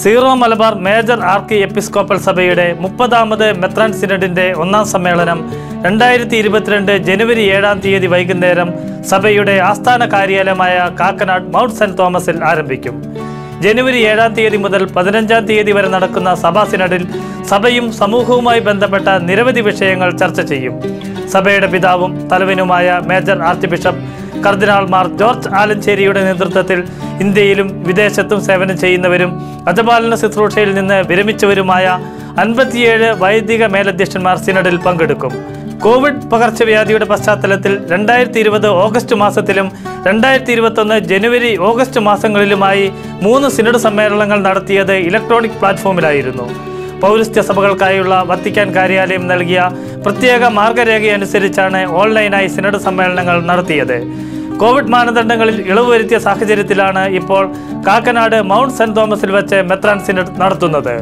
Zero Malabar major archiepiscopal സഭയുടെ മുപ്പതാമത് മെത്രാൻ സിനഡിന്റെ ഒന്നാം സമ്മേളനം രണ്ടായിരത്തി ഇരുപത്തിരണ്ട് ജനുവരി ഏഴാം തീയതി വൈകുന്നേരം സഭയുടെ ആസ്ഥാന കാര്യാലയമായ കാക്കനാട് മൗണ്ട് സെന്റ് തോമസിൽ ആരംഭിക്കും. ജനുവരി ഏഴാം തീയതി മുതൽ പതിനഞ്ചാം തീയതി വരെ നടക്കുന്ന സഭാ സിനഡിൽ സഭയും സമൂഹവുമായി ബന്ധപ്പെട്ട നിരവധി വിഷയങ്ങൾ ചർച്ച ചെയ്യും. സഭയുടെ പിതാവും തലവനുമായ മേജർ ആർച്ച് ബിഷപ്പ് കർദിനാൾ മാർ ജോർജ് ആലഞ്ചേരിയുടെ നേതൃത്വത്തിൽ ഇന്ത്യയിലും വിദേശത്തും സേവനം ചെയ്യുന്നവരും അജപാലന ശുശ്രൂഷയിൽ നിന്ന് വിരമിച്ചവരുമായ അൻപത്തിയേഴ് വൈദിക മേലധ്യക്ഷന്മാർ സിനഡിൽ പങ്കെടുക്കും. കോവിഡ് പകർച്ചവ്യാധിയുടെ പശ്ചാത്തലത്തിൽ രണ്ടായിരത്തി ഇരുപത് ഓഗസ്റ്റ് മാസത്തിലും രണ്ടായിരത്തി ഇരുപത്തൊന്ന് ജനുവരി ഓഗസ്റ്റ് മാസങ്ങളിലുമായി മൂന്ന് സിനഡ് സമ്മേളനങ്ങൾ നടത്തിയത് ഇലക്ട്രോണിക് പ്ലാറ്റ്ഫോമിലായിരുന്നു. പൗരസ്ത്യ സഭകൾക്കായുള്ള വത്തിക്കാൻ കാര്യാലയം നൽകിയ പ്രത്യേക മാർഗരേഖയനുസരിച്ചാണ് ഓൺലൈനായി സിനഡ് സമ്മേളനങ്ങൾ നടത്തിയത്. കോവിഡ് മാനദണ്ഡങ്ങളിൽ ഇളവ് വരുത്തിയ സാഹചര്യത്തിലാണ് ഇപ്പോൾ കാക്കനാട് മൗണ്ട് സെന്റ് തോമസിൽ വെച്ച് മെത്രാൻ സിനഡ് നടത്തുന്നത്.